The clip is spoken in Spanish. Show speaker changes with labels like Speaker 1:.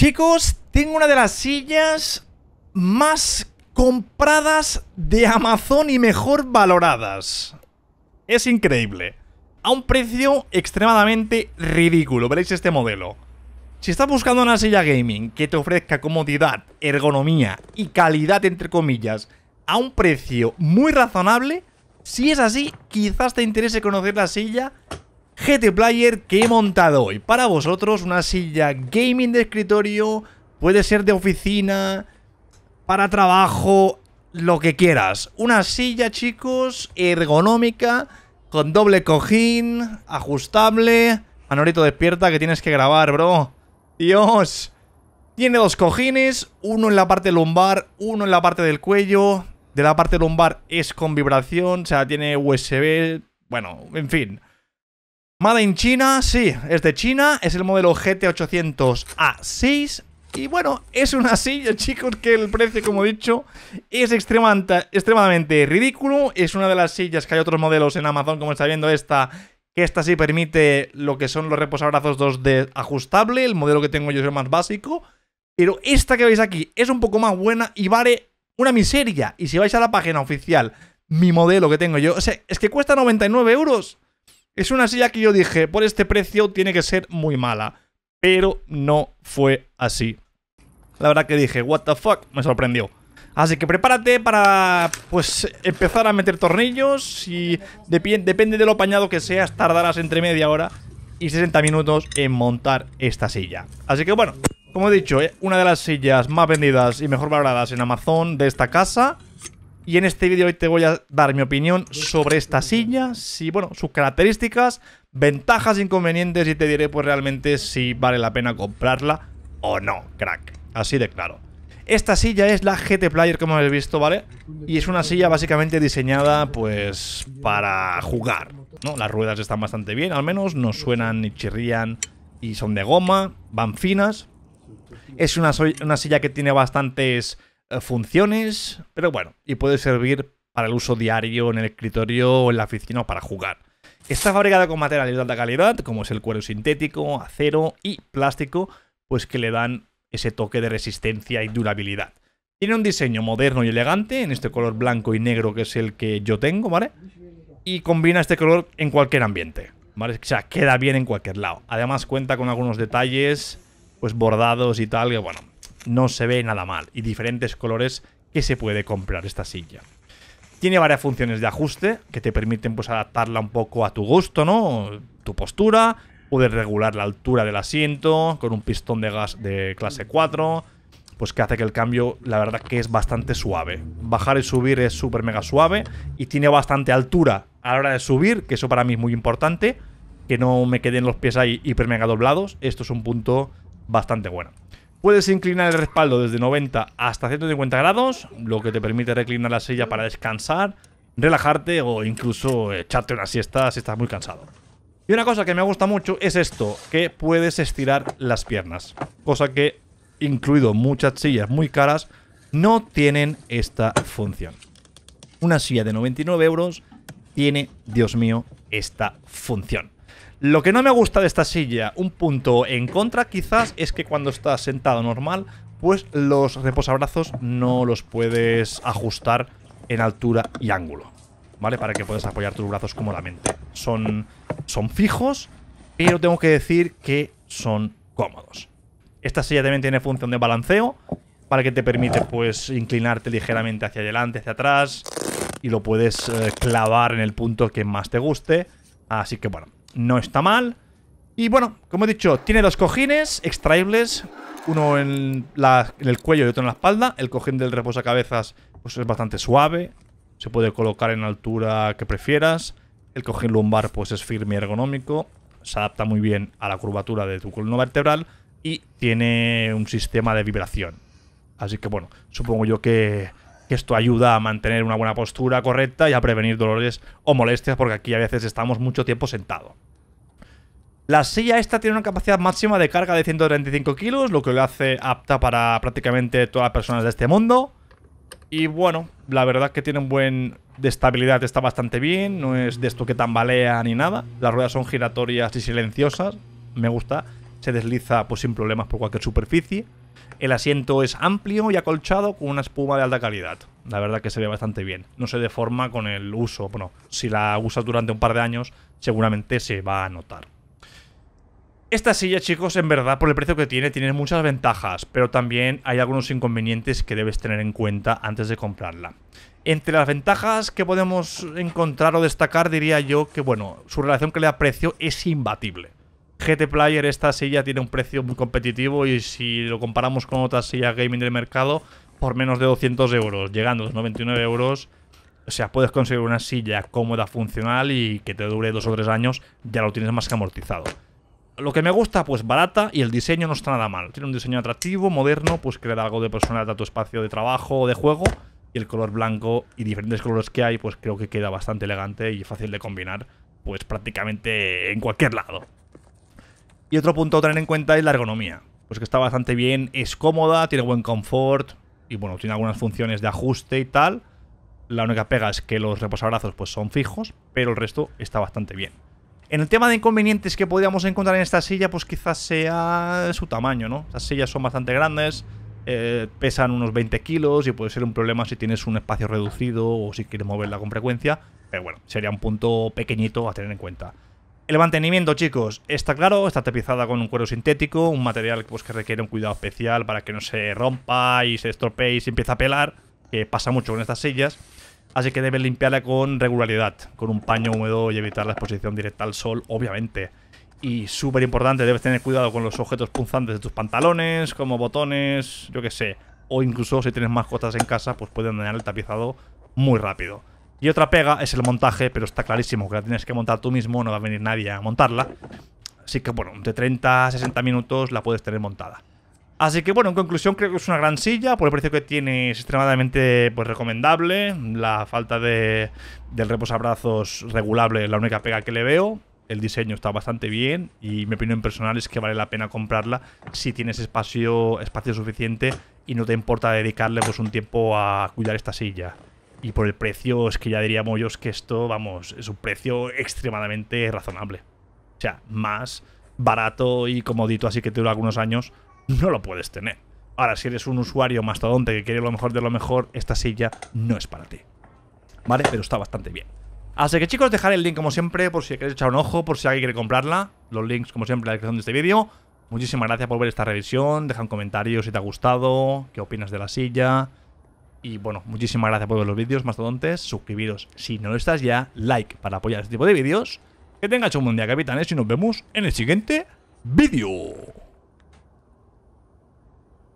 Speaker 1: Chicos, tengo una de las sillas más compradas de Amazon y mejor valoradas. Es increíble. A un precio extremadamente ridículo. Veréis este modelo. Si estás buscando una silla gaming que te ofrezca comodidad, ergonomía y calidad entre comillas a un precio muy razonable, si es así, quizás te interese conocer la silla GT Player que he montado hoy. Para vosotros, una silla gaming de escritorio, puede ser de oficina, para trabajo, lo que quieras. Una silla, chicos, ergonómica, con doble cojín, ajustable. Manorito despierta que tienes que grabar, bro. Dios. Tiene dos cojines, uno en la parte lumbar, uno en la parte del cuello. De la parte lumbar es con vibración, o sea, tiene USB. Bueno, en fin. Made in China, sí, es de China, es el modelo GT800A6 y bueno, es una silla, chicos, que el precio, como he dicho, es extremadamente ridículo. Es una de las sillas que hay otros modelos en Amazon, como está viendo esta, que esta sí permite lo que son los reposabrazos 2D ajustable. El modelo que tengo yo es el más básico. Pero esta que veis aquí es un poco más buena y vale una miseria. Y si vais a la página oficial, mi modelo que tengo yo, o sea, es que cuesta 99 euros. Es una silla que yo dije, por este precio tiene que ser muy mala. Pero no fue así. La verdad que dije, what the fuck, me sorprendió. Así que prepárate para, pues, empezar a meter tornillos y depende de lo apañado que seas, tardarás entre media hora y 60 minutos en montar esta silla. Así que bueno, como he dicho, ¿eh? una de las sillas más vendidas y mejor valoradas en Amazon de esta casa. Y en este vídeo hoy te voy a dar mi opinión sobre esta silla, si, bueno, sus características, ventajas, inconvenientes y te diré pues realmente si vale la pena comprarla o no, crack. Así de claro. Esta silla es la GT Player como habéis visto, ¿vale? Y es una silla básicamente diseñada pues para jugar, ¿no? Las ruedas están bastante bien, al menos no suenan ni chirrían y son de goma, van finas. Es una, una silla que tiene bastantes funciones, pero bueno, y puede servir para el uso diario en el escritorio o en la oficina o para jugar. Está fabricada con materiales de alta calidad, como es el cuero sintético, acero y plástico, pues que le dan ese toque de resistencia y durabilidad. Tiene un diseño moderno y elegante, en este color blanco y negro que es el que yo tengo, ¿vale? Y combina este color en cualquier ambiente, ¿vale? O sea, queda bien en cualquier lado. Además cuenta con algunos detalles, pues bordados y tal, que bueno, no se ve nada mal. Y diferentes colores que se puede comprar esta silla. Tiene varias funciones de ajuste que te permiten pues adaptarla un poco a tu gusto, ¿no? Tu postura, Puedes regular la altura del asiento con un pistón de gas de clase 4, pues que hace que el cambio, la verdad que es bastante suave. Bajar y subir es súper mega suave y tiene bastante altura a la hora de subir, que eso para mí es muy importante, que no me queden los pies ahí hiper mega doblados. Esto es un punto bastante bueno. Puedes inclinar el respaldo desde 90 hasta 150 grados, lo que te permite reclinar la silla para descansar, relajarte o incluso echarte una siesta si estás muy cansado. Y una cosa que me gusta mucho es esto, que puedes estirar las piernas. Cosa que, incluido muchas sillas muy caras, no tienen esta función. Una silla de 99 euros tiene, Dios mío, esta función. Lo que no me gusta de esta silla, un punto en contra quizás, es que cuando estás sentado normal, pues los reposabrazos no los puedes ajustar en altura y ángulo. ¿vale? Para que puedas apoyar tus brazos cómodamente. Son, son fijos, pero tengo que decir que son cómodos. Esta silla también tiene función de balanceo, para que te permite pues inclinarte ligeramente hacia adelante, hacia atrás, y lo puedes eh, clavar en el punto que más te guste. Así que bueno, no está mal. Y bueno, como he dicho, tiene dos cojines extraíbles, uno en, en el cuello y otro en la espalda. El cojín del reposacabezas pues es bastante suave, se puede colocar en altura que prefieras. El cojín lumbar pues es firme y ergonómico. Se adapta muy bien a la curvatura de tu columna vertebral. Y tiene un sistema de vibración. Así que bueno, supongo yo que, esto ayuda a mantener una buena postura correcta y a prevenir dolores o molestias porque aquí a veces estamos mucho tiempo sentado. La silla esta tiene una capacidad máxima de carga de 135 kilos, lo que le hace apta para prácticamente todas las personas de este mundo. Y bueno, la verdad que tiene un buen de estabilidad, está bastante bien, no es de esto que tambalea ni nada. Las ruedas son giratorias y silenciosas, me gusta. se desliza pues sin problemas por cualquier superficie. El asiento es amplio y acolchado con una espuma de alta calidad. La verdad que se ve bastante bien. No se deforma con el uso. Bueno, si la usas durante un par de años, seguramente se va a notar. Esta silla, chicos, en verdad, por el precio que tiene, tiene muchas ventajas, pero también hay algunos inconvenientes que debes tener en cuenta antes de comprarla. Entre las ventajas que podemos encontrar o destacar, diría yo que, bueno, su relación calidad-precio es imbatible. GT Player, esta silla tiene un precio muy competitivo y si lo comparamos con otras sillas gaming del mercado, por menos de 200 euros, llegando a los 99 euros, o sea, puedes conseguir una silla cómoda, funcional y que te dure dos o tres años, ya lo tienes más que amortizado. Lo que me gusta, pues barata y el diseño no está nada mal. Tiene un diseño atractivo, moderno, pues que algo de personalidad a tu espacio de trabajo o de juego. Y el color blanco y diferentes colores que hay, pues creo que queda bastante elegante y fácil de combinar, pues prácticamente en cualquier lado. Y otro punto a tener en cuenta es la ergonomía. Pues que está bastante bien, es cómoda, tiene buen confort y bueno, tiene algunas funciones de ajuste y tal. La única pega es que los reposabrazos pues son fijos, pero el resto está bastante bien. En el tema de inconvenientes que podríamos encontrar en esta silla, pues quizás sea su tamaño, ¿no? Las sillas son bastante grandes, eh, pesan unos 20 kilos y puede ser un problema si tienes un espacio reducido o si quieres moverla con frecuencia. Pero bueno, sería un punto pequeñito a tener en cuenta. El mantenimiento, chicos, está claro, está tapizada con un cuero sintético, un material pues, que requiere un cuidado especial para que no se rompa y se estropee y se empiece a pelar, que pasa mucho con estas sillas. Así que debes limpiarla con regularidad, con un paño húmedo y evitar la exposición directa al sol, obviamente. Y súper importante, debes tener cuidado con los objetos punzantes de tus pantalones, como botones, yo qué sé. O incluso si tienes mascotas en casa, pues pueden dañar el tapizado muy rápido. Y otra pega es el montaje, pero está clarísimo que la tienes que montar tú mismo, no va a venir nadie a montarla. Así que bueno, de 30 a 60 minutos la puedes tener montada. Así que bueno, en conclusión creo que es una gran silla, por el precio que tiene es extremadamente pues, recomendable. La falta de, del reposabrazos regulable es la única pega que le veo. El diseño está bastante bien y mi opinión personal es que vale la pena comprarla si tienes espacio, espacio suficiente y no te importa dedicarle pues, un tiempo a cuidar esta silla. Y por el precio, es que ya diríamos yo que esto, vamos, es un precio extremadamente razonable. O sea, más barato y comodito, así que te dura algunos años, no lo puedes tener. Ahora, si eres un usuario mastodonte que quiere lo mejor de lo mejor, esta silla no es para ti. ¿Vale? Pero está bastante bien. Así que chicos, dejaré el link como siempre por si queréis echar un ojo, por si alguien quiere comprarla. Los links como siempre en la descripción de este vídeo. Muchísimas gracias por ver esta revisión. Deja un comentario si te ha gustado, qué opinas de la silla. Y bueno, muchísimas gracias por ver los vídeos, mastodontes. Suscribiros si no lo estás ya. Like para apoyar este tipo de vídeos. Que tenga hecho un buen día, capitanes, y nos vemos en el siguiente vídeo.